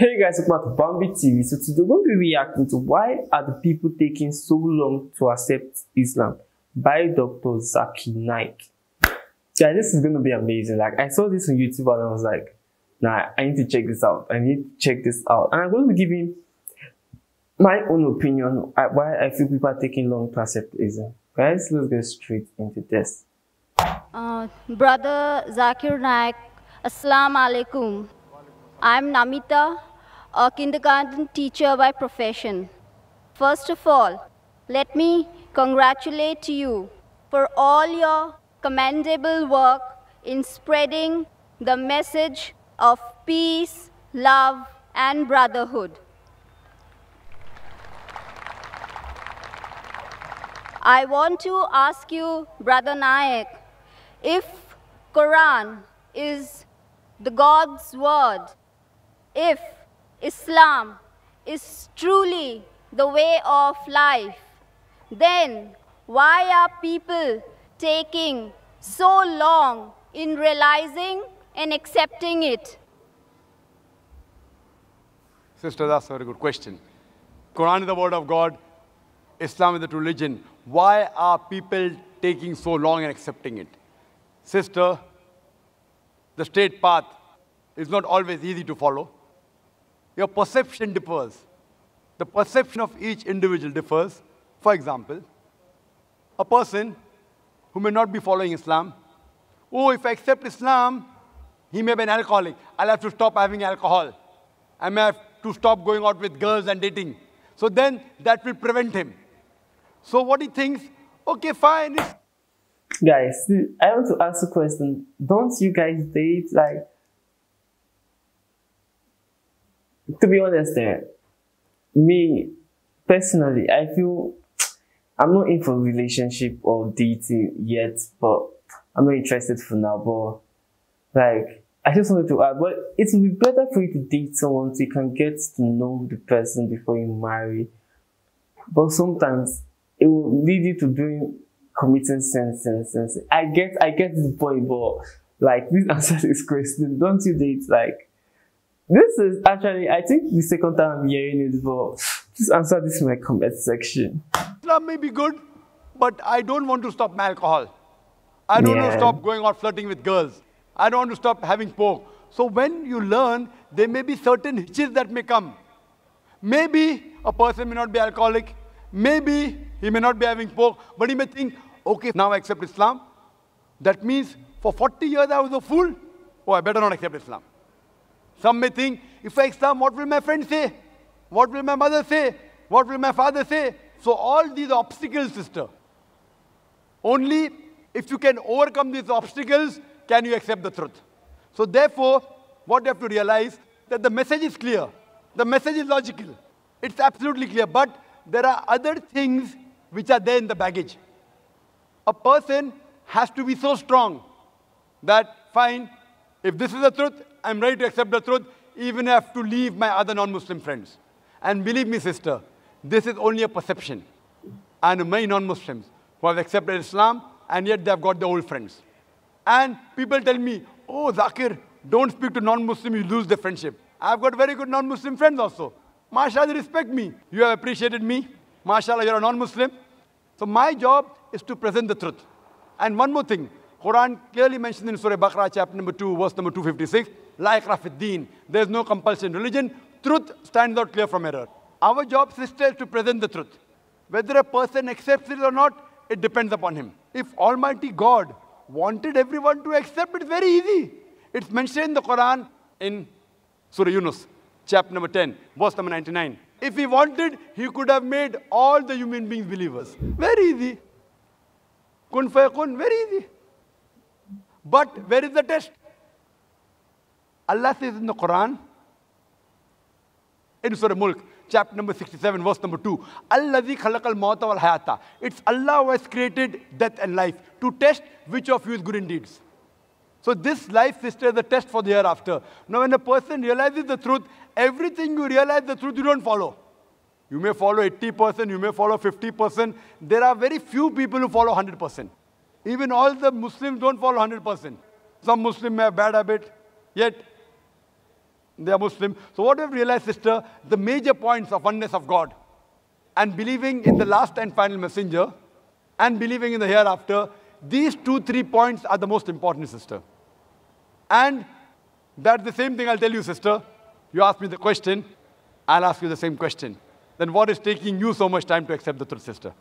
Hey guys, welcome back to Bambi TV. So today we're going to be reacting to why are the people taking so long to accept Islam by Dr. Zakir Naik. Yeah, this is going to be amazing. Like I saw this on YouTube and I was like, nah, I need to check this out. I need to check this out. And I'm going to be giving my own opinion on why I feel people are taking long to accept Islam. Guys, let's get straight into this. Uh, Brother Zakir Naik, Assalamu alaikum. I'm Namita, a kindergarten teacher by profession. First of all, let me congratulate you for all your commendable work in spreading the message of peace, love, and brotherhood. I want to ask you, Brother Naik, if Quran is the God's word, if Islam is truly the way of life, then why are people taking so long in realizing and accepting it? Sister, that's a very good question. Quran is the word of God. Islam is the true religion. Why are people taking so long in accepting it? Sister, the straight path is not always easy to follow. Your perception differs. The perception of each individual differs. For example, a person who may not be following Islam, oh, if I accept Islam, he may be an alcoholic. I'll have to stop having alcohol. I may have to stop going out with girls and dating. So then that will prevent him. So what he thinks, okay, fine. Guys, I want to ask a question. Don't you guys date like to be honest there, me personally, I feel I'm not in for relationship or dating yet, but I'm not interested for now, but like I just wanted to add, but it would be better for you to date someone so you can get to know the person before you marry. But sometimes it will lead you to doing committing sins, sins, sins. I get, I get the point, but like, please answer this question. Don't you date like, this is actually, I think the second time I'm hearing it, but please answer this in my comment section. Islam may be good, but I don't want to stop my alcohol. I don't yeah. want to stop going out flirting with girls. I don't want to stop having pork. So when you learn, there may be certain hitches that may come. Maybe a person may not be alcoholic. Maybe he may not be having pork, but he may think, okay, now I accept Islam. That means for 40 years I was a fool. Oh, I better not accept Islam. Some may think, if I accept, what will my friend say? What will my mother say? What will my father say? So all these obstacles, sister, only if you can overcome these obstacles, can you accept the truth. So therefore, what you have to realize, that the message is clear. The message is logical. It's absolutely clear. But there are other things which are there in the baggage. A person has to be so strong that, fine, if this is the truth, I'm ready to accept the truth, even if I have to leave my other non-Muslim friends. And believe me, sister, this is only a perception. And many non-Muslims who have accepted Islam, and yet they have got their old friends. And people tell me, oh, Zakir, don't speak to non-Muslim, you lose the friendship. I've got very good non-Muslim friends also. MashaAllah, they respect me. You have appreciated me. MashaAllah, you're a non-Muslim. So my job is to present the truth. And one more thing, Quran clearly mentioned in Surah Baqarah, chapter number 2, verse number 256, La ikrah There is no compulsion in religion. Truth stands out clear from error. Our job, sister, is to present the truth. Whether a person accepts it or not, it depends upon him. If Almighty God wanted everyone to accept, it's very easy. It's mentioned in the Quran in Surah Yunus, chapter number 10, verse number 99. If he wanted, he could have made all the human beings believers. Very easy. Kun fayakun, very easy. But where is the test? Allah says in the Quran, in Surah Mulk, chapter number 67, verse number 2. Allazi khalaqal mawta wal hayata. It's Allah who has created death and life to test which of you is good in deeds. So this life, sister, is a test for the hereafter. Now when a person realizes the truth, everything you realize the truth, you don't follow. You may follow 80%, you may follow 50%. There are very few people who follow 100%. Even all the Muslims don't follow 100%. Some Muslims may have bad habit, yet they are Muslim. So what we've realized, sister, the major points of oneness of God and believing in the last and final messenger and believing in the hereafter, these two, three points are the most important, sister. And that's the same thing I'll tell you, sister. You ask me the question, I'll ask you the same question. Then what is taking you so much time to accept the truth, sister?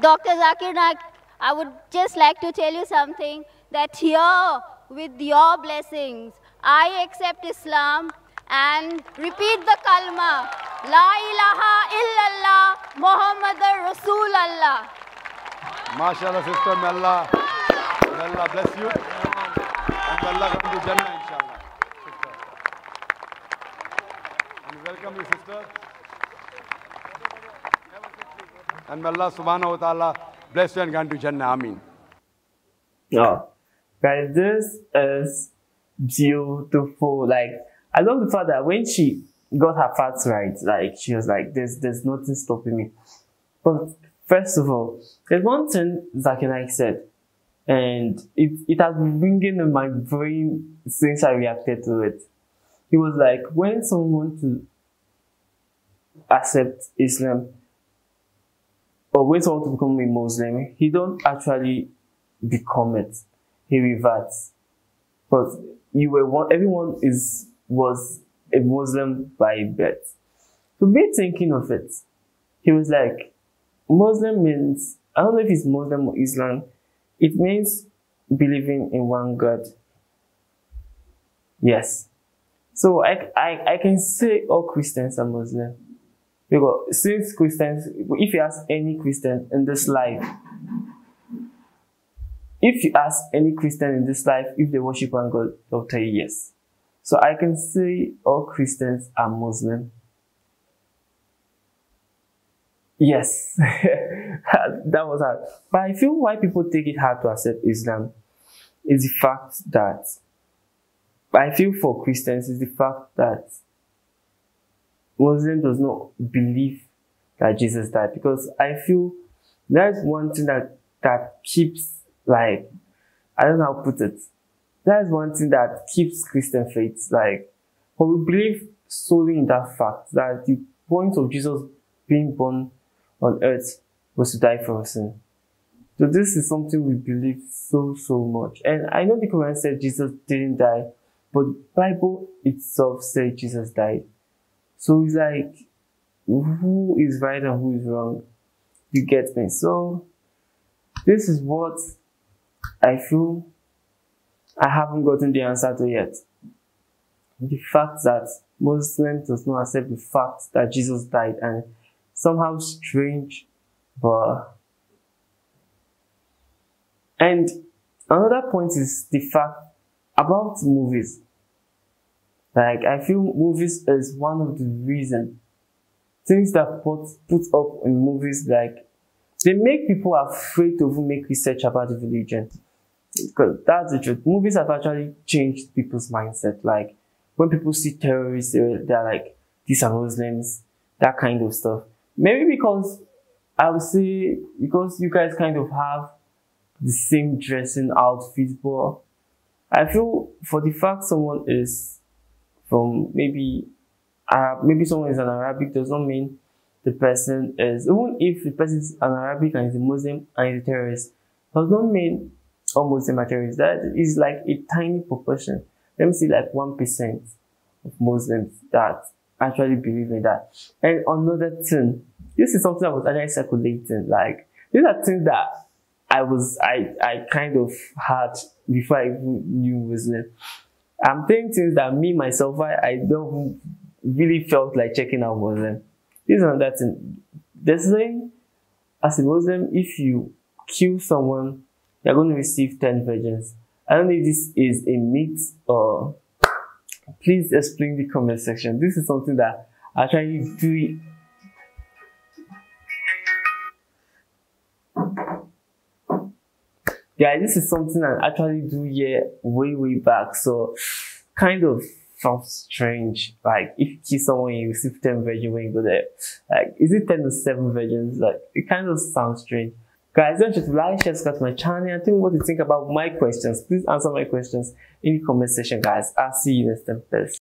Dr. Zakir Naik, I would just like to tell you something that here, with your blessings, I accept Islam and repeat the kalma, La ilaha illallah Muhammadur Rasulallah. MashaAllah, sister, may Allah, may Allah bless you. And Allah come to Jannah, inshallah. And welcome you, sister. And may Allah subhanahu wa ta'ala bless you and grant to Jannah. Ameen. Oh, guys, this is beautiful. Like, I love the fact that when she got her facts right, like, she was like, there's, there's nothing stopping me. But first of all, there's one thing Zakir Naik said, and it, it has been ringing in my brain since I reacted to it. He was like, when someone to accept Islam, or when someone to become a Muslim, he don't actually become it. He reverts. But you were one, everyone is, was a Muslim by birth. To be thinking of it, he was like, Muslim means, I don't know if it's Muslim or Islam, it means believing in one God. Yes. So I, I, I can say all Christians are Muslim. Because since Christians, if you ask any Christian in this life, if you ask any Christian in this life if they worship one God, they'll tell you yes. So I can say all Christians are Muslim. Yes, that was hard. But I feel why people take it hard to accept Islam is the fact that I feel for Christians is the fact that Muslim does not believe that Jesus died because I feel that's one thing that that keeps like I don't know how to put it. That's one thing that keeps Christian faith like but we believe solely in that fact that the point of Jesus being born on earth was to die for our sin. So this is something we believe so so much. And I know the Quran said Jesus didn't die, but the Bible itself said Jesus died. So it's like, who is right and who is wrong? You get me? So, this is what I feel I haven't gotten the answer to yet. The fact that Muslims does not accept the fact that Jesus died and somehow strange, but and another point is the fact about movies. Like I feel movies is one of the reasons things that put put up in movies like they make people afraid to even make research about the religion. Because that's the truth. Movies have actually changed people's mindset. Like when people see terrorists, they're, they're like, these are Muslims, that kind of stuff. Maybe because I would say because you guys kind of have the same dressing outfit, but I feel for the fact someone is from maybe Arab, maybe someone is an Arabic does not mean the person is, even if the person is an Arabic and is a Muslim and is a terrorist, does not mean all Muslims are terrorists. That is like a tiny proportion. Let me see like 1% of Muslims that actually believe in that. And another thing, this is something that was actually circulating. Like, these are things that I was, I, I kind of had before I knew Muslim. I'm saying things that me, myself, I, I don't really felt like checking out Muslim. This is another thing. There's saying, as a Muslim, if you kill someone, you're going to receive 10 virgins. I don't know if this is a myth or please explain the comment section. This is something that I actually do Guys, this is something I actually do hear way, way back. So kind of felt strange. Like if you kill someone, you receive 10 virgins when you go there. Like, is it 10 or 7 virgins? Like, it kind of sounds strange. Guys, don't to like, share, subscribe to my channel, tell me what you think about my questions. Please answer my questions in the comment section, guys. I'll see you next time. Peace.